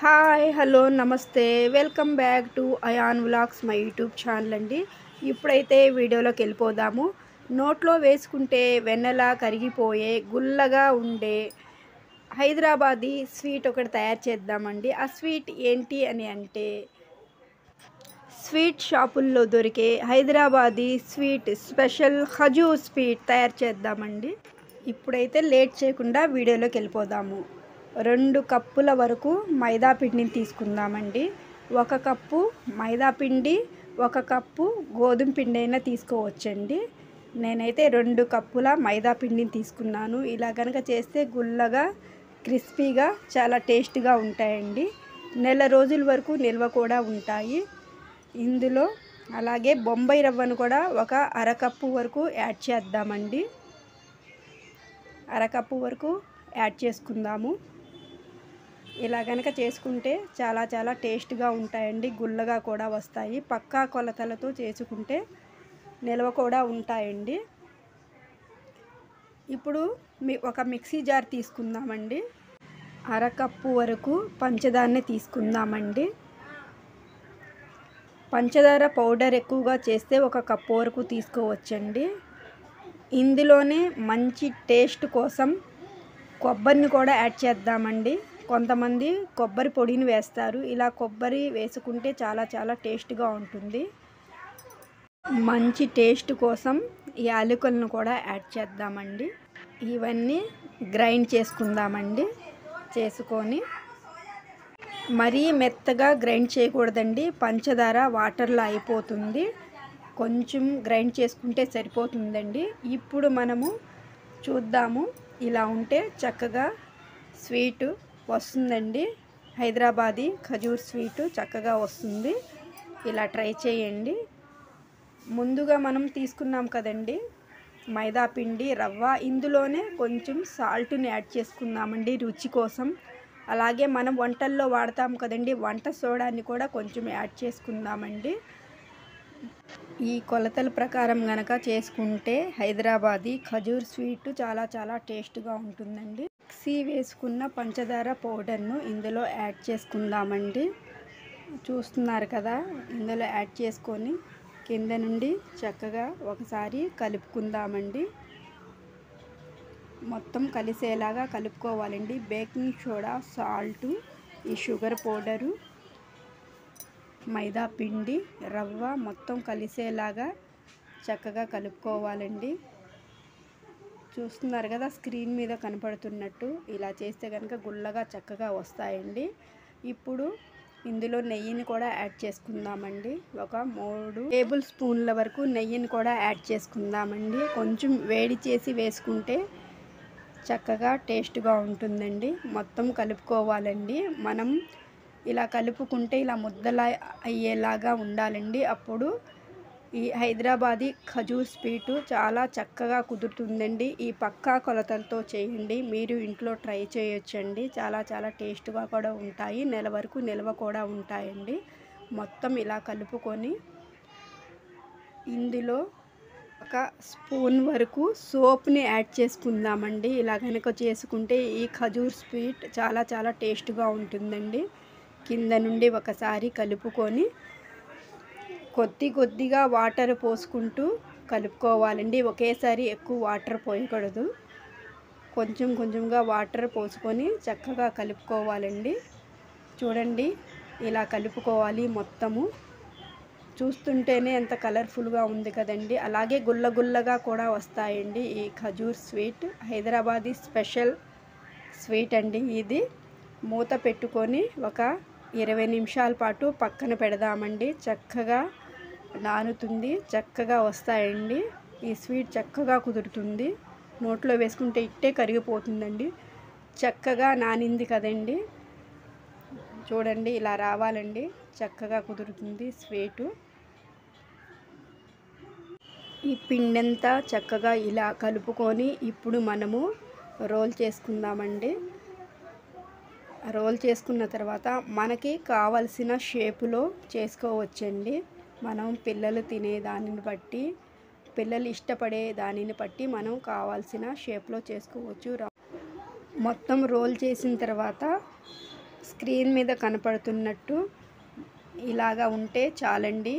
Hi hello నమస్తే. Welcome back to Ayan vlogs my YouTube channel అండి. ఇప్పుడైతే వీడియోలోకి వెళ్ళిపోదాము. నోట్లో వేసుకుంటే వెన్నెలా కరిగిపోయే గుల్లగా ఉండే హైదరాబాదీ స్వీట్ ఒకటి తయారు చేద్దామండి. ఆ స్వీట్ ఏంటి అని అంటే స్వీట్ షాపుల్లో దొరికే Hyderabadi sweet special khajoor sweet తయారు చేద్దామండి. ఇప్పుడైతే లేట్ చేయకుండా వీడియోలోకి వెళ్ళిపోదాము. రెండు కప్పుల వరకు మైదా పిండిని తీసుకుందామండి. ఒక కప్పు మైదా పిండి ఒక కప్పు గోధుమ పిండి అయినా తీసుకోవచ్చండి. నేనైతే రెండు కప్పుల మైదా పిండిని తీసుకున్నాను. ఇలా కనుక చేస్తే గుల్లగా క్రిస్పీగా చాలా టేస్ట్గా ఉంటాయండి. నెల రోజుల వరకు నిల్వ కూడా ఉంటాయి. ఇందులో అలాగే బొంబాయి రవ్వను కూడా ఒక అరకప్పు వరకు యాడ్ చేద్దామండి. అరకప్పు వరకు యాడ్ చేసుకుందాము. ఇలా కనుక చేసుకుంటే చాలా చాలా టేస్ట్గా ఉంటాయండి గుల్లగా కూడా వస్తాయి. పక్కా కొలతలతో చేసుకుంటే నిల్వ కూడా ఉంటాయండి. ఇప్పుడు మీ ఒక మిక్సీ జార్ తీసుకుందామండి. అరకప్పు వరకు పంచదారని తీసుకుందామండి. పంచదార పౌడర్ ఎక్కువగా చేస్తే ఒక కప్పు వరకు తీసుకోవచ్చండి. ఇందులోనే మంచి టేస్ట్ కోసం కొబ్బరిని కూడా యాడ్ చేద్దామండి. కొంతమంది కొబ్బరి పొడిని వేస్తారు. ఇలా కొబ్బరి వేసుకుంటే చాలా చాలా టేస్ట్గా ఉంటుంది. మంచి టేస్ట్ కోసం యాలకులను కూడా యాడ్ చేద్దామండి. ఇవన్నీ గ్రైండ్ చేసుకుందామండి. చేసుకొని మరీ మెత్తగా గ్రైండ్ చేయకూడదండి. పంచదార వాటర్లో అయిపోతుంది. కొంచెం గ్రైండ్ చేసుకుంటే సరిపోతుందండి. ఇప్పుడు మనము చూద్దాము. ఇలా ఉంటే చక్కగా స్వీటు వస్తుందండి. హైదరాబాదీ ఖజూర్ స్వీటు చక్కగా వస్తుంది. ఇలా ట్రై చేయండి. ముందుగా మనం తీసుకున్నాం కదండి మైదా పిండి రవ్వ. ఇందులోనే కొంచెం సాల్ట్ని యాడ్ చేసుకుందామండి రుచి కోసం. అలాగే మనం వంటల్లో వాడతాం కదండి వంట సోడాని కూడా కొంచెం యాడ్ చేసుకుందామండి. ఈ కొలతల ప్రకారం గనక చేసుకుంటే హైదరాబాదీ ఖజూర్ స్వీట్ చాలా చాలా టేస్ట్గా ఉంటుందండి. మిక్సీ వేసుకున్న పంచదార పౌడర్ను ఇందులో యాడ్ చేసుకుందామండి. చూస్తున్నారు కదా ఇందులో యాడ్ చేసుకొని కింద నుండి చక్కగా ఒకసారి కలుపుకుందామండి. మొత్తం కలిసేలాగా కలుపుకోవాలండి. బేకింగ్ సోడా సాల్ట్ ఈ షుగర్ పౌడరు మైదా పిండి రవ్వ మొత్తం కలిసేలాగా చక్కగా కలుపుకోవాలండి. చూస్తున్నారు కదా స్క్రీన్ మీద కనపడుతున్నట్టు ఇలా చేస్తే కనుక గుల్లగా చక్కగా వస్తాయండి. ఇప్పుడు ఇందులో నెయ్యిని కూడా యాడ్ చేసుకుందామండి. ఒక మూడు టేబుల్ స్పూన్ల వరకు నెయ్యిని కూడా యాడ్ చేసుకుందామండి. కొంచెం వేడి చేసి వేసుకుంటే చక్కగా టేస్ట్గా ఉంటుందండి. మొత్తం కలుపుకోవాలండి. మనం ఇలా కలుపుకుంటే ఇలా ముద్దలా అయ్యేలాగా ఉండాలండి. అప్పుడు ఈ హైదరాబాదీ ఖజూర్ స్వీటు చాలా చక్కగా కుదురుతుందండి. ఈ పక్కా కొలతలతో చేయండి. మీరు ఇంట్లో ట్రై చేయొచ్చండి. చాలా చాలా టేస్ట్గా కూడా ఉంటాయి. నెల వరకు నిల్వ కూడా ఉంటాయండి. మొత్తం ఇలా కలుపుకొని ఇందులో ఒక స్పూన్ వరకు సోప్ని యాడ్ చేసుకుందామండి. ఇలా కనుక చేసుకుంటే ఈ ఖజూర్ స్వీట్ చాలా చాలా టేస్ట్గా ఉంటుందండి. కింద నుండి ఒకసారి కలుపుకొని కొద్ది కొద్దిగా వాటర్ పోసుకుంటూ కలుపుకోవాలండి. ఒకేసారి ఎక్కువ వాటర్ పోయకూడదు. కొంచెం కొంచెంగా వాటర్ పోసుకొని చక్కగా కలుపుకోవాలండి. చూడండి ఇలా కలుపుకోవాలి మొత్తము. చూస్తుంటేనే ఎంత కలర్ఫుల్గా ఉంది కదండి. అలాగే గుల్లగుల్లగా కూడా వస్తాయండి ఈ ఖజూర్ స్వీట్. హైదరాబాదీ స్పెషల్ స్వీట్ అండి ఇది. మూత పెట్టుకొని ఒక ఇరవై నిమిషాల పాటు పక్కన పెడదామండి. చక్కగా నానుతుంది. చక్కగా వస్తాయండి. ఈ స్వీట్ చక్కగా కుదురుతుంది. నోట్లో వేసుకుంటే ఇట్టే కరిగిపోతుందండి. చక్కగా నానింది కదండి. చూడండి ఇలా రావాలండి. చక్కగా కుదురుతుంది స్వీటు. ఈ పిండంతా చక్కగా ఇలా కలుపుకొని ఇప్పుడు మనము రోల్ చేసుకుందామండి. రోల్ చేసుకున్న తర్వాత మనకి కావలసిన షేపులో చేసుకోవచ్చండి. మనం పిల్లలు తినే దానిని బట్టి పిల్లలు ఇష్టపడే దానిని బట్టి మనం కావాల్సిన షేప్లో చేసుకోవచ్చు. మొత్తం రోల్ చేసిన తర్వాత స్క్రీన్ మీద కనపడుతున్నట్టు ఇలాగా ఉంటే చాలండి.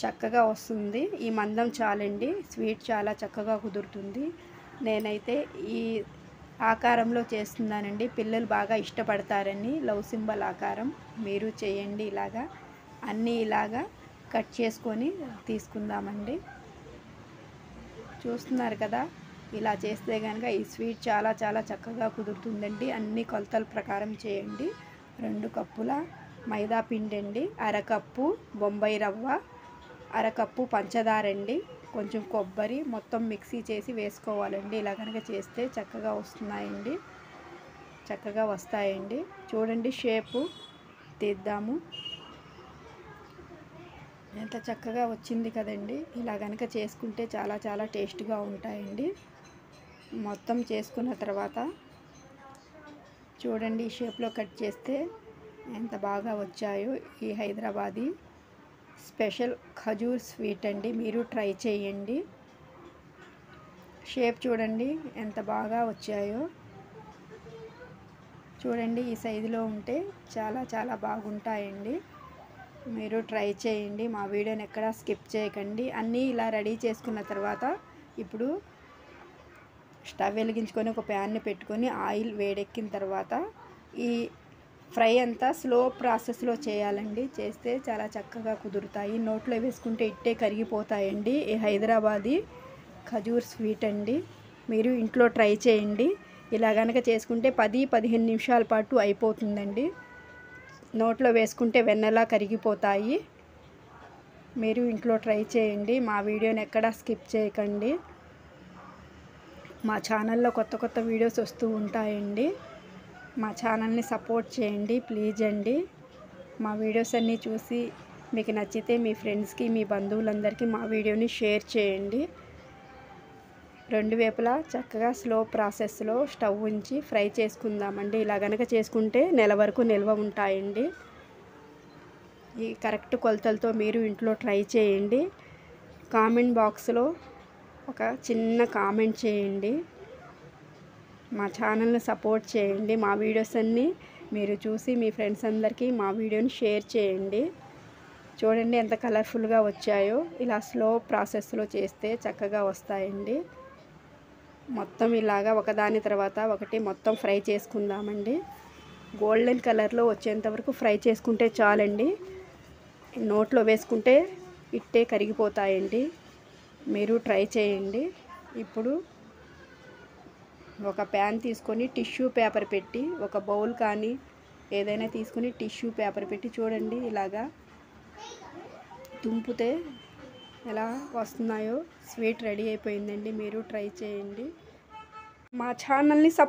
చక్కగా వస్తుంది. ఈ మందం చాలండి. స్వీట్ చాలా చక్కగా కుదురుతుంది. నేనైతే ఈ ఆకారంలో చేస్తున్నానండి. పిల్లలు బాగా ఇష్టపడతారని లవ్ సింబల్ ఆకారం. మీరు చేయండి ఇలాగా. అన్నీ ఇలాగా కట్ చేసుకొని తీసుకుందామండి. చూస్తున్నారు కదా? ఇలా చేస్తే కనుక ఈ స్వీట్ చాలా చాలా చక్కగా కుదురుతుందండి. అన్ని కొలతల ప్రకారం చేయండి. రెండు కప్పుల మైదా పిండి అండి అరకప్పు బొంబాయి రవ్వ అరకప్పు పంచదార అండి కొంచెం కొబ్బరి మొత్తం మిక్సీ చేసి వేసుకోవాలండి. ఇలా కనుక చేస్తే చక్కగా వస్తున్నాయండి. చక్కగా వస్తాయండి. చూడండి షేపు. తీద్దాము. ఎంత చక్కగా వచ్చింది కదండి. ఇలా కనుక చేసుకుంటే చాలా చాలా టేస్ట్గా ఉంటాయండి. మొత్తం చేసుకున్న తర్వాత చూడండి ఈ షేప్లో కట్ చేస్తే ఎంత బాగా వచ్చాయో ఈ హైదరాబాదీ. స్పెషల్ ఖజూర్ స్వీట్ అండి. మీరు ట్రై చేయండి. షేప్ చూడండి ఎంత బాగా వచ్చాయో. చూడండి ఈ సైజులో ఉంటే చాలా చాలా బాగుంటాయండి. మీరు ట్రై చేయండి. మా వీడియోని ఎక్కడా స్కిప్ చేయకండి. అన్నీ ఇలా రెడీ చేసుకున్న తర్వాత ఇప్పుడు స్టవ్ వెలిగించుకొని ఒక ప్యాన్ని పెట్టుకొని ఆయిల్ వేడెక్కిన తర్వాత ఈ ఫ్రై అంతా స్లో ప్రాసెస్లో చేయాలండి. చేస్తే చాలా చక్కగా కుదురుతాయి. నోట్లో వేసుకుంటే ఇట్టే కరిగిపోతాయండి. ఈ హైదరాబాదీ ఖజూర్ స్వీట్ అండి. మీరు ఇంట్లో ట్రై చేయండి. ఇలా కనుక చేసుకుంటే పది పదిహేను నిమిషాల పాటు అయిపోతుందండి. నోట్లో వేసుకుంటే వెన్నెలా కరిగిపోతాయి. మీరు ఇంట్లో ట్రై చేయండి. మా వీడియోని ఎక్కడా స్కిప్ చేయకండి. మా ఛానల్లో కొత్త కొత్త వీడియోస్ వస్తూ ఉంటాయండి. మా ఛానల్ని సపోర్ట్ చేయండి ప్లీజ్ అండి. మా వీడియోస్ అన్నీ చూసి మీకు నచ్చితే మీ ఫ్రెండ్స్కి మీ బంధువులందరికీ మా వీడియోని షేర్ చేయండి. రెండు వేపులా చక్కగా స్లో ప్రాసెస్లో స్టవ్ ఉంచి ఫ్రై చేసుకుందామండి. ఇలా గనక చేసుకుంటే నెల వరకు నిల్వ ఉంటాయండి. ఈ కరెక్ట్ కొలతలతో మీరు ఇంట్లో ట్రై చేయండి. కామెంట్ బాక్స్లో ఒక చిన్న కామెంట్ చేయండి. మా ఛానల్ని సపోర్ట్ చేయండి. మా వీడియోస్ అన్నీ మీరు చూసి మీ ఫ్రెండ్స్ అందరికీ మా వీడియోని షేర్ చేయండి. చూడండి ఎంత కలర్ఫుల్గా వచ్చాయో. ఇలా స్లో ప్రాసెస్లో చేస్తే చక్కగా వస్తాయండి. మొత్తం ఇలాగా ఒకదాని తర్వాత ఒకటి మొత్తం ఫ్రై చేసుకుందామండి. గోల్డెన్ కలర్లో వచ్చేంత వరకు ఫ్రై చేసుకుంటే చాలండి. నోట్లో వేసుకుంటే ఇట్టే కరిగిపోతాయండి. మీరు ట్రై చేయండి. ఇప్పుడు ఒక ప్యాన్ తీసుకొని టిష్యూ పేపర్ పెట్టి ఒక బౌల్ కానీ ఏదైనా తీసుకొని టిష్యూ పేపర్ పెట్టి చూడండి ఇలాగా తుంపితే ఎలా వస్తున్నాయో. స్వీట్ రెడీ అయిపోయిందండి. మీరు ట్రై చేయండి. మా ఛానల్ని సప్